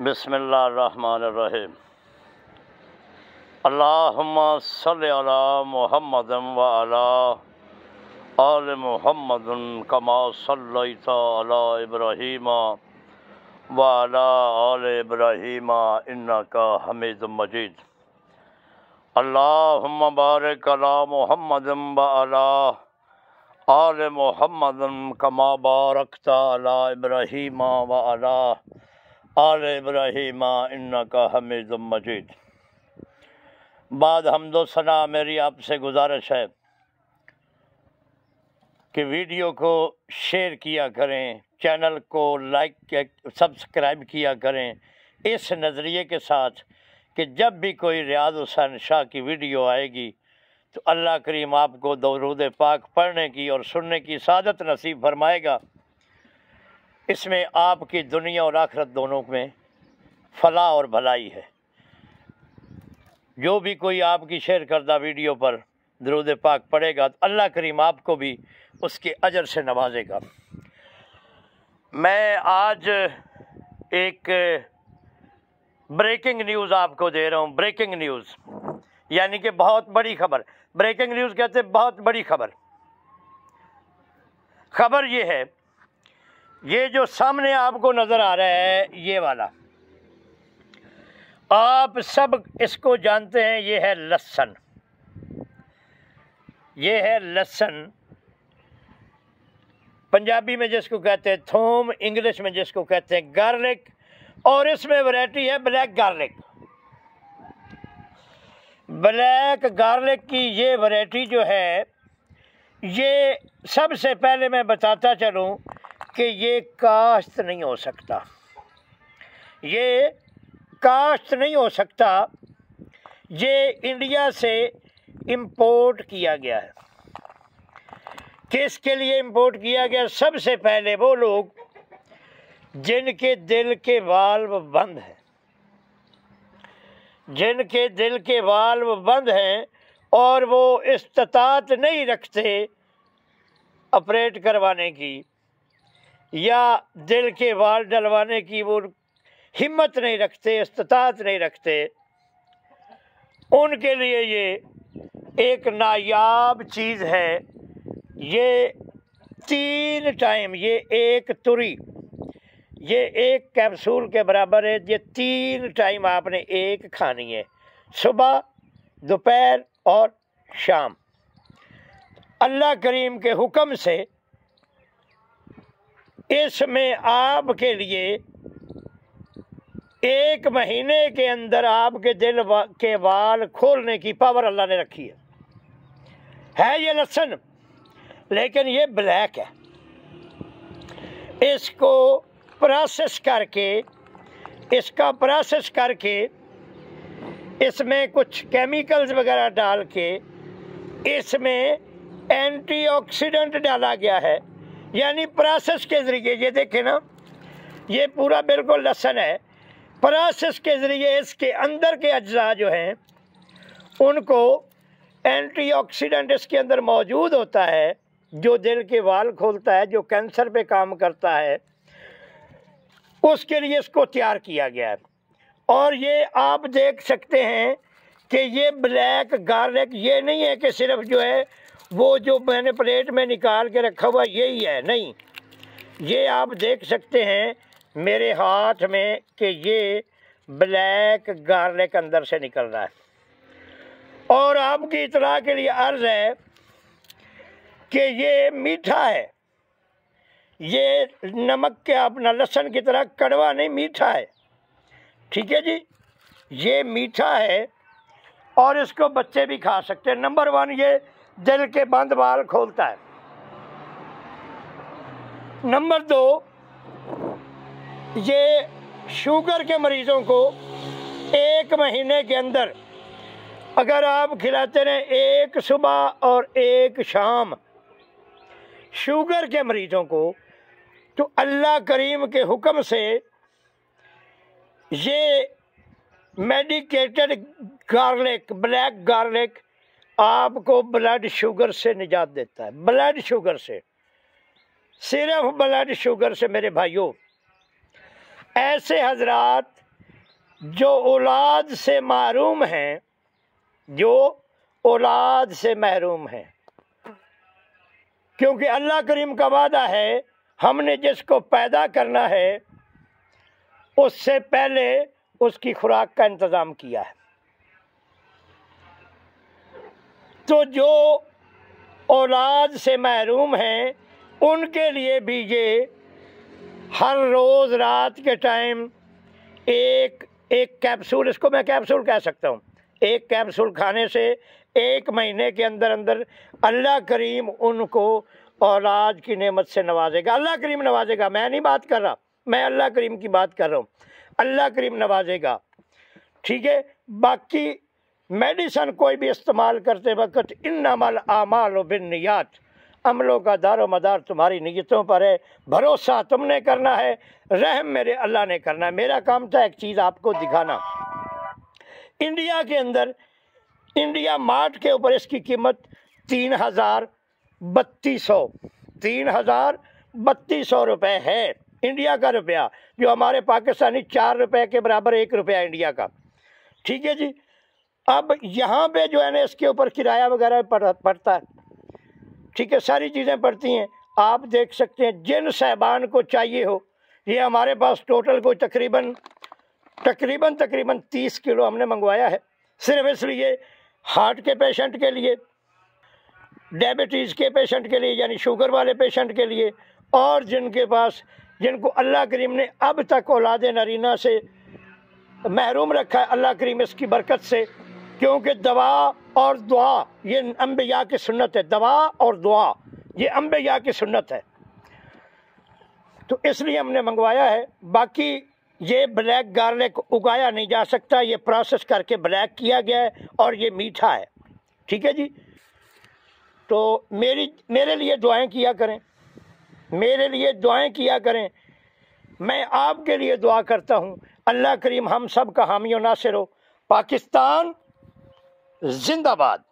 बिस्मिल्लाहिर्रहमानिर्रहीम। अल्लाहुम्मा सल्लि अला मुहम्मदin व अला आल मुहम्मदिन कमा सल्लैता अला इब्राहीम व अला आल इब्राहीम इन्नका हमीदुम मजीद। अल्लाहुम्मा बारिक अला मुहम्मदिन व अला आल मुहम्मदिन कमा बारकता अला इब्राहीम व अला आल इब्राहीम, इन्नका हमीदुम मजीद। बाद हमदो सना मेरी आपसे गुजारिश है कि वीडियो को शेयर किया करें, चैनल को लाइक सब्सक्राइब किया करें, इस नज़रिए के साथ कि जब भी कोई रियाज हुसैन शाह की वीडियो आएगी तो अल्लाह करीम आपको दौरूद पाक पढ़ने की और सुनने की सादत नसीब फरमाएगा। इसमें आपकी दुनिया और आखरत दोनों में फलाह और भलाई है। जो भी कोई आपकी शेयर करदा वीडियो पर दरूद पाक पढ़ेगा तो अल्लाह करीम आपको भी उसके अजर से नवाजेगा। मैं आज एक ब्रेकिंग न्यूज़ आपको दे रहा हूँ। ब्रेकिंग न्यूज़, यानी कि बहुत बड़ी खबर। ब्रेकिंग न्यूज़ कहते बहुत बड़ी खबर। खबर ये है ये जो सामने आपको नज़र आ रहा है, ये वाला। आप सब इसको जानते हैं, ये है लहसन ये है लहसन पंजाबी में जिसको कहते हैं, थोम, इंग्लिश में जिसको कहते हैं, गार्लिक, और इसमें वैरायटी है ब्लैक गार्लिक। ब्लैक गार्लिक की ये वैरायटी जो है, ये सबसे पहले मैं बताता चलूँ कि ये काश्त नहीं हो सकता। ये काश्त नहीं हो सकता, ये इंडिया से इंपोर्ट किया गया है। किसके लिए इंपोर्ट किया गया? सबसे पहले वो लोग जिनके दिल के वाल्व बंद हैं। जिनके दिल के वाल्व बंद हैं और वो इस्तात नहीं रखते ऑपरेट करवाने की। या दिल के वाल डलवाने की वो हिम्मत नहीं रखते, इस्तात नहीं रखते। उनके लिए ये एक नायाब चीज़ है। ये तीन टाइम, ये एक तुरी, ये एक कैप्सूल के बराबर है, ये तीन टाइम आपने एक खानी है, सुबह, दोपहर और शाम। अल्लाह करीम के हुक्म से इसमें आपके लिए एक महीने के अंदर आपके दिल के वाल खोलने की पावर अल्लाह ने रखी है। है ये लहसन लेकिन ये ब्लैक है। इसको प्रोसेस करके, इसका प्रोसेस करके, इसमें कुछ केमिकल्स वगैरह डाल के, इसमें एंटीऑक्सीडेंट डाला गया है। यानी प्रोसेस के ज़रिए, ये देखें ना, ये पूरा बिल्कुल लहसन है। प्रोसेस के ज़रिए इसके अंदर के अज्जा जो हैं, उनको एंटीऑक्सीडेंट इसके अंदर मौजूद होता है, जो दिल के वाल खोलता है, जो कैंसर पे काम करता है, उसके लिए इसको तैयार किया गया है। और ये आप देख सकते हैं कि ये ब्लैक गार्लिक ये नहीं है कि सिर्फ़ जो है वो जो मैंने प्लेट में निकाल के रखा हुआ, यही है, नहीं। ये आप देख सकते हैं मेरे हाथ में कि ये ब्लैक गार्लिक अंदर से निकल रहा है। और आपकी इतला के लिए अर्ज़ है कि ये मीठा है। ये नमक के अपना लहसन की तरह कड़वा नहीं, मीठा है। ठीक है जी? ये मीठा है और इसको बच्चे भी खा सकते हैं। नंबर वन, ये दिल के बंद बाल खोलता है। नंबर दो, ये शुगर के मरीज़ों को एक महीने के अंदर अगर आप खिलाते रहें एक सुबह और एक शाम शुगर के मरीज़ों को तो अल्लाह करीम के हुक्म से ये मेडिकेटेड गार्लिक ब्लैक गार्लिक आपको ब्लड शुगर से निजात देता है। ब्लड शुगर से। सिर्फ़ ब्लड शुगर से मेरे भाइयों, ऐसे हजरात जो औलाद से महरूम हैं, जो औलाद से महरूम हैं। क्योंकि अल्लाह करीम का वादा है, हमने जिसको पैदा करना है, उससे पहले उसकी खुराक का इंतज़ाम किया है। तो जो औलाद से महरूम हैं, उनके लिए भी ये हर रोज़ रात के टाइम एक एक कैप्सूल, इसको मैं कैप्सूल कह सकता हूँ, एक कैप्सूल खाने से एक महीने के अंदर अंदर अल्लाह करीम उनको औलाद की नेमत से नवाजेगा। अल्लाह करीम नवाजेगा। मैं नहीं बात कर रहा, मैं अल्लाह करीम की बात कर रहा हूँ। अल्लाह करीम नवाजेगा। ठीक है? बाकी मेडिसन कोई भी इस्तेमाल करते वक्त इन नमल आमाल बिन नियात। अमलों का दारो मदार तुम्हारी नीयतों पर है। भरोसा तुमने करना है। रहम मेरे अल्लाह ने करना है। मेरा काम था एक चीज़ आपको दिखाना। इंडिया के अंदर, इंडिया मार्ट के ऊपर इसकी कीमत तीन हज़ार बत्तीस सौ, तीन हज़ार बत्तीस सौ रुपये है। इंडिया का रुपया, जो हमारे पाकिस्तानी चार रुपए के बराबर एक रुपया इंडिया का। ठीक है जी? अब यहाँ पे जो है ना, इसके ऊपर किराया वगैरह पड़ता है। ठीक है, सारी चीज़ें पड़ती हैं। आप देख सकते हैं, जिन साहबान को चाहिए हो, ये हमारे पास टोटल कोई तकरीबन तकरीबन तकरीबन तीस किलो हमने मंगवाया है। सिर्फ़ इसलिए, हार्ट के पेशेंट के लिए, डायबिटीज़ के पेशेंट के लिए, यानी शुगर वाले पेशेंट के लिए, और जिनके पास, जिनको अल्लाह करीम ने अब तक औलाद नरीना से महरूम रखा है, अल्लाह करीम इसकी बरकत से क्योंकि दवा और दुआ, ये अम्बिया की सुन्नत है। दवा और दुआ, ये अम्बिया की सुन्नत है। तो इसलिए हमने मंगवाया है। बाकी ये ब्लैक गार्लिक उगाया नहीं जा सकता, ये प्रोसेस करके ब्लैक किया गया है और ये मीठा है। ठीक है जी? तो मेरी, मेरे लिए दुआएँ किया करें। मेरे लिए दुआएँ किया करें। मैं आपके लिए दुआ करता हूँ। अल्लाह करीम, हम सब का हामी नासिर हो। पाकिस्तान जिंदाबाद।